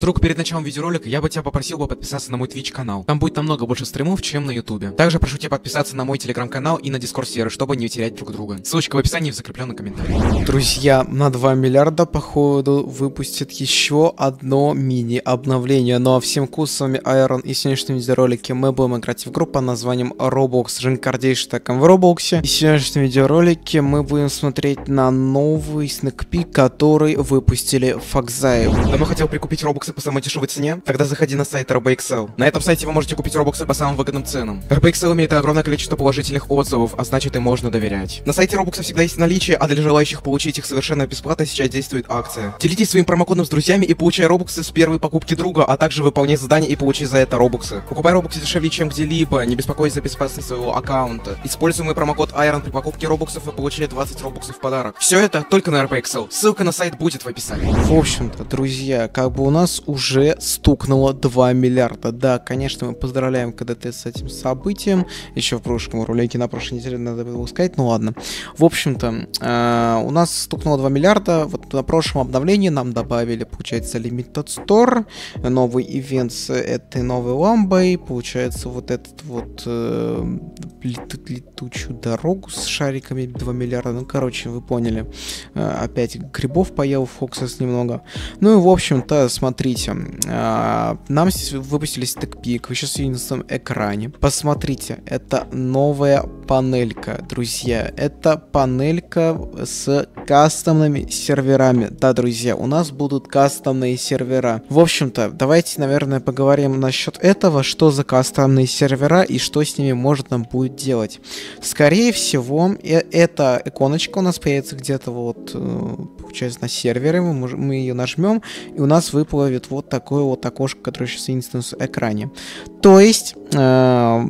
Друг, перед началом видеоролика я бы тебя попросил бы подписаться на мой Twitch канал. Там будет намного больше стримов, чем на ютубе. Также прошу тебя подписаться на мой телеграм-канал и на дискорд сервер, чтобы не терять друг друга. Ссылочка в описании и в закрепленном комментарии. Друзья, на 2 миллиарда, походу, выпустят еще одно мини-обновление. Ну а всем вкусами Iron и в сегодняшнем видеоролике мы будем играть в группу под названием Roblox. Жень Кардейш таком в Роблоксе. И в сегодняшнем видеоролике мы будем смотреть на новый снэкпик, который выпустили Факзаев. Давно хотел прикупить робоксы по самой дешевой цене? Тогда заходи на сайт RBXL. На этом сайте вы можете купить робоксы по самым выгодным ценам. RBXL имеет огромное количество положительных отзывов, а значит и можно доверять. На сайте робокса всегда есть наличие, а для желающих получить их совершенно бесплатно сейчас действует акция. Делитесь своим промокодом с друзьями и получай робоксы с первой покупки друга, а также выполняй задания и получи за это робоксы. Покупай робоксы дешевле, чем где-либо, не беспокойся за безопасность своего аккаунта. Используй мой промокод IRON при покупке робоксов и получай 20 робоксов в подарок. Все это только на RBXL. Ссылка на сайт будет в описании. В общем-то, друзья, как бы у нас уже стукнуло 2 миллиарда. Да, конечно, мы поздравляем КДТ с этим событием. Еще в прошлом ролике, на прошлой неделе надо было сказать, ну ладно. В общем-то, э, у нас стукнуло 2 миллиарда. Вот на прошлом обновлении нам добавили, получается, Limited Store, новый ивент с этой новой ламбой, получается, вот этот вот э, лету, летучую дорогу с шариками 2 миллиарда. Ну, короче, вы поняли. Э, опять грибов поел, Фоксес немного. Ну и, в общем-то, смотрите. Э, нам выпустили стекпик. Вы сейчас видите на своем экране. Посмотрите, это новая панелька, друзья. Это панелька с кастомными серверами. Да, друзья, у нас будут кастомные сервера. В общем-то, давайте, наверное, поговорим насчет этого, что за кастомные сервера и что с ними можно будет делать. Скорее всего, э эта иконочка у нас появится где-то вот, э, получается, на сервере. Мы, можем, мы ее нажмем, и у нас выплывет вот такое вот окошко, которое сейчас видится на экране. То есть, э,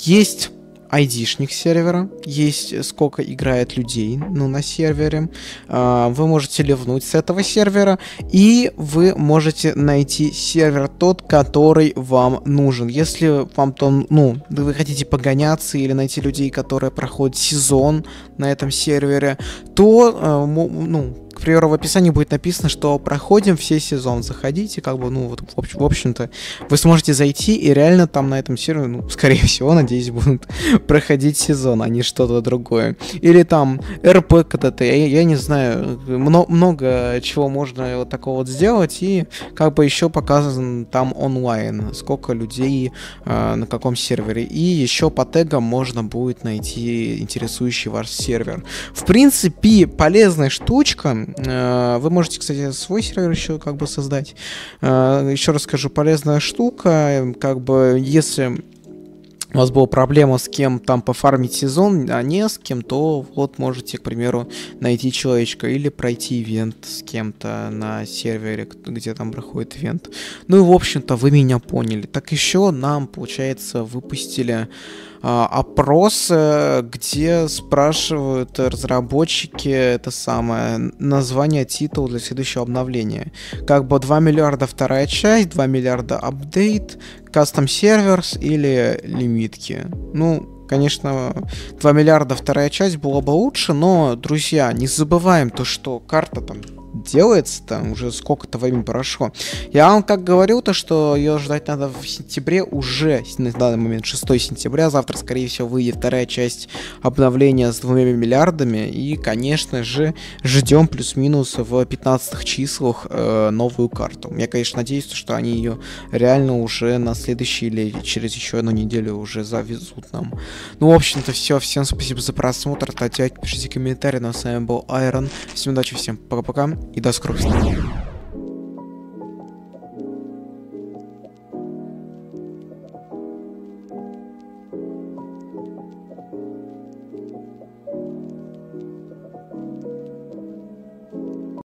есть айдишник сервера, есть сколько играет людей ну, на сервере, а, вы можете ливнуть с этого сервера, и вы можете найти сервер тот, который вам нужен. Если вам то, ну, вы хотите погоняться или найти людей, которые проходят сезон на этом сервере, то, э, ну, примеру, в описании будет написано, что проходим все сезон, заходите, как бы, ну, вот, в общем-то, вы сможете зайти, и реально там на этом сервере, ну, скорее всего, надеюсь, будут проходить сезон, а не что-то другое. Или там РП КТТ, я, я не знаю, много, много чего можно вот такого вот сделать, и как бы еще показан там онлайн, сколько людей э, на каком сервере, и еще по тегам можно будет найти интересующий ваш сервер. В принципе, полезная штучка, вы можете, кстати, свой сервер еще как бы создать. Э, еще раз скажу, полезная штука. Как бы, если у вас была проблема с кем там пофармить сезон, а не с кем, то вот можете, к примеру, найти человечка или пройти ивент с кем-то на сервере, где там проходит ивент. Ну и, в общем-то, вы меня поняли. Так еще нам, получается, выпустили опрос, где спрашивают разработчики это самое название титула для следующего обновления. Как бы 2 миллиарда вторая часть, 2 миллиарда апдейт, кастом серверс или лимитки. Ну, конечно, 2 миллиарда вторая часть была бы лучше, но, друзья, не забываем то, что карта там делается, там уже сколько-то времени прошло. Я вам как говорил, то что ее ждать надо в сентябре уже, на данный момент 6 сентября, завтра, скорее всего, выйдет вторая часть обновления с двумя миллиардами, и, конечно же, ждем плюс-минус в 15 числах э, новую карту. Я, конечно, надеюсь, что они ее реально уже на следующий или через еще одну неделю уже завезут нам. Ну, в общем-то, все. Всем спасибо за просмотр. Ставьте пишите комментарии. Ну, с вами был Айрон. Всем удачи, всем пока-пока и до скорых встреч.